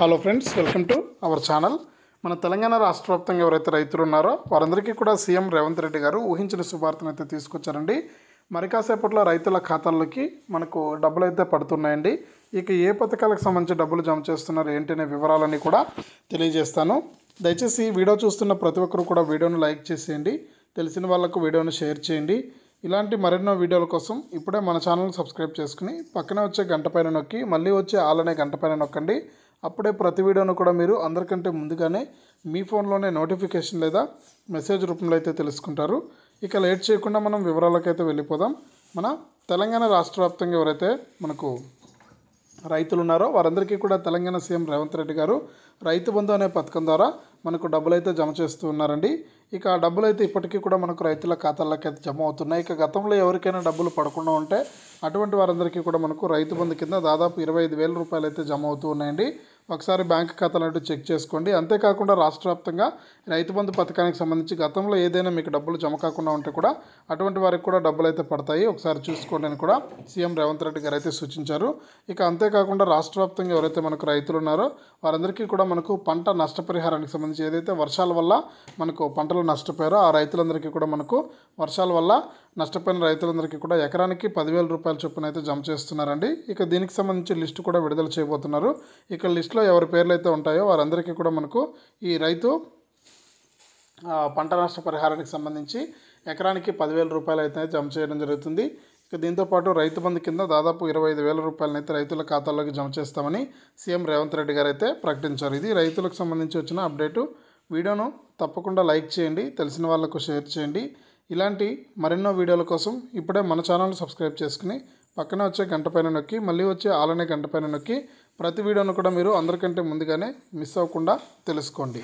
Hello friends welcome to our channel మన తెలంగాణ రాష్ట్ర వ్యాప్తంగా ఎవరైతే రైతులు ఉన్నారో వారందరికీ కూడా సీఎం రేవంత్ రెడ్డి గారు ఊహించిన శుభార్తను అయితే తీసుకొచ్చారండి. మరి కాసేపట్లో రైతుల ఖాతాల్లోకి మనకు డబ్బులు అయితే పడుతున్నాయండి. ఇక ఏ పథకాలకు సంబంధించి డబ్బులు జమ చేస్తున్నారు ఏంటనే వివరాలన్నీ కూడా తెలియజేస్తాను. దయచేసి ఈ వీడియో చూస్తున్న ప్రతి ఒక్కరు కూడా వీడియోను లైక్ చేసేయండి. తెలిసిన వాళ్ళకు వీడియోను షేర్ చేయండి. ఇలాంటి మరెన్నో వీడియోల కోసం ఇప్పుడే మన ఛానల్ సబ్స్క్రైబ్ చేసుకుని పక్కనే వచ్చే గంట పైన నొక్కి మళ్ళీ వచ్చే ఆలనే గంట పైన నొక్కండి. అప్పుడే ప్రతి వీడియోను కూడా మీరు అందరికంటే ముందుగానే మీ ఫోన్లోనే నోటిఫికేషన్ లేదా మెసేజ్ రూపంలో అయితే తెలుసుకుంటారు. ఇక లేట్ చేయకుండా మనం వివరాలకైతే వెళ్ళిపోదాం. మన తెలంగాణ రాష్ట్ర వ్యాప్తంగా ఎవరైతే మనకు రైతులు ఉన్నారో వారందరికీ కూడా తెలంగాణ సీఎం రేవంత్ రెడ్డి గారు రైతు బంధు అనే పథకం ద్వారా మనకు డబ్బులు అయితే జమ చేస్తూ ఉన్నారండి. ఇక ఆ డబ్బులు అయితే ఇప్పటికీ కూడా మనకు రైతుల ఖాతాల్లోకి అయితే జమ అవుతున్నాయి. ఇక గతంలో ఎవరికైనా డబ్బులు పడకుండా ఉంటే అటువంటి వారందరికీ కూడా మనకు రైతు బంధు కింద దాదాపు ఇరవై ఐదు వేల రూపాయలు అయితే జమ అవుతూ ఉన్నాయండి. ఒకసారి బ్యాంక్ ఖాతాలు చెక్ చేసుకోండి. అంతేకాకుండా రాష్ట్ర వ్యాప్తంగా రైతు బంధు పథకానికి సంబంధించి గతంలో ఏదైనా మీకు డబ్బులు జమ కాకుండా ఉంటే కూడా అటువంటి వారికి కూడా డబ్బులు అయితే పడతాయి. ఒకసారి చూసుకోండి అని కూడా సీఎం రేవంత్ రెడ్డి గారు అయితే సూచించారు. ఇక అంతేకాకుండా రాష్ట్ర వ్యాప్తంగా ఎవరైతే మనకు రైతులు ఉన్నారో వారందరికీ కూడా మనకు పంట నష్టపరిహారానికి సంబంధించి ఏదైతే వర్షాల వల్ల మనకు పంటలు నష్టపోయారో ఆ రైతులందరికీ కూడా మనకు వర్షాల వల్ల నష్టపోయిన రైతులందరికీ కూడా ఎకరానికి పదివేల రూపాయల చొప్పున అయితే జమ చేస్తున్నారండి. ఇక దీనికి సంబంధించి లిస్టు కూడా విడుదల చేయబోతున్నారు. ఇక లిస్టులో ఎవరి పేర్లు అయితే ఉంటాయో వారందరికీ కూడా మనకు ఈ రైతు పంట నష్ట పరిహారానికి సంబంధించి ఎకరానికి పదివేల రూపాయలు అయితే జమ చేయడం జరుగుతుంది. ఇక దీంతోపాటు రైతు బంధు కింద దాదాపు ఇరవై ఐదు వేల రూపాయలను అయితే రైతుల ఖాతాల్లోకి జమ చేస్తామని సీఎం రేవంత్ రెడ్డి గారు అయితే ప్రకటించారు. ఇది రైతులకు సంబంధించి వచ్చిన అప్డేటు. వీడియోను తప్పకుండా లైక్ చేయండి తెలిసిన వాళ్ళకు షేర్ చేయండి. ఇలాంటి మరెన్నో వీడియోల కోసం ఇప్పుడే మన ఛానల్ సబ్స్క్రైబ్ చేసుకుని పక్కనే వచ్చే గంట పైన నొక్కి మళ్ళీ వచ్చే ఆలనే గంట పైన నొక్కి ప్రతి వీడియోను కూడా మీరు అందరికంటే ముందుగానే మిస్ అవ్వకుండా తెలుసుకోండి.